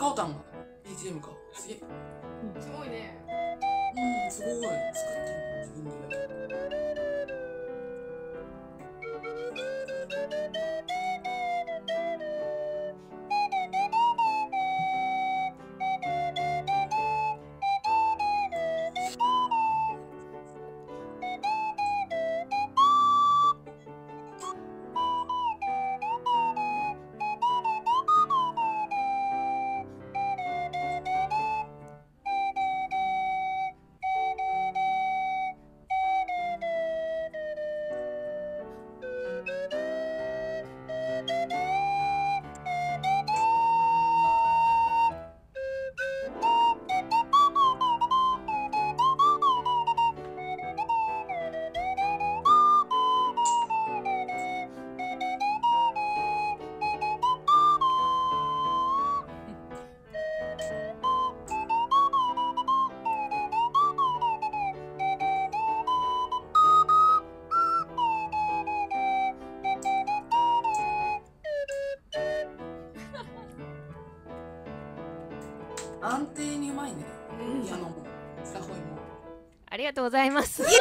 カオタンが。BGM か。すげえ。すごいね安定にうまいね。ピアノもスラホイもありがとうございます。イエーイ